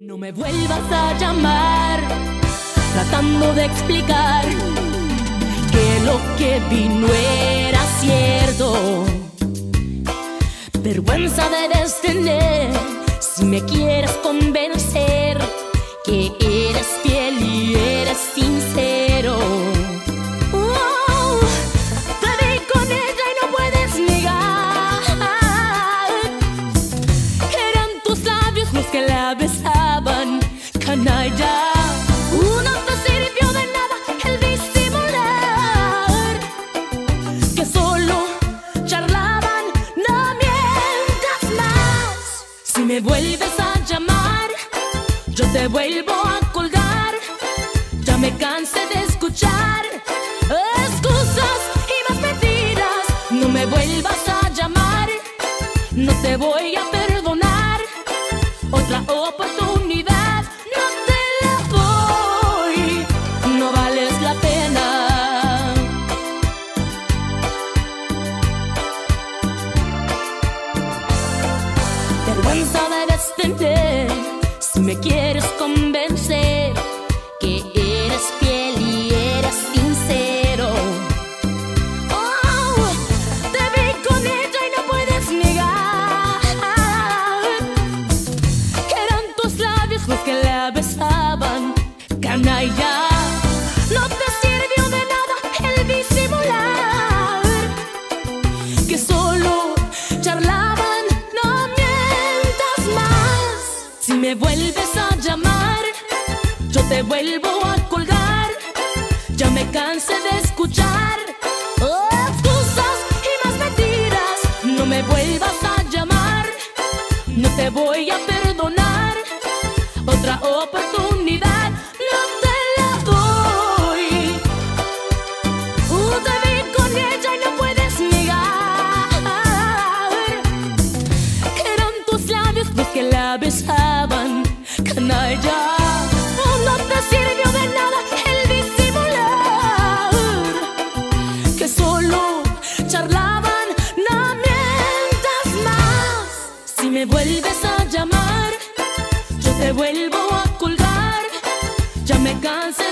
No me vuelvas a llamar tratando de explicar que lo que vi no era cierto. Vergüenza debes tener si me quieres convencer que eres fiel y eres sincero. Oh, te vi con ella y no puedes negar. Eran tus labios los que la besaban, me vuelves a llamar, yo te vuelvo a colgar. Ya me cansé de escuchar excusas y más mentiras. No me vuelvas a llamar, no te voy a perdonar. Otra oportunidad me quieres convencer que eres fiel y eres sincero. Oh, te vi con ella y no puedes negar que eran tus labios los que la besaban, canalla. Me vuelves a llamar, yo te vuelvo a colgar. Ya me cansé de escuchar excusas y más mentiras. No me vuelvas a llamar, no te voy a perdonar. Otra oportunidad no te la doy. Uh, te vi con ella y no puedes negar que eran tus labios los que la besaban, que solo charlaban, no mientas más. Si me vuelves a llamar, yo te vuelvo a colgar. Ya me cansé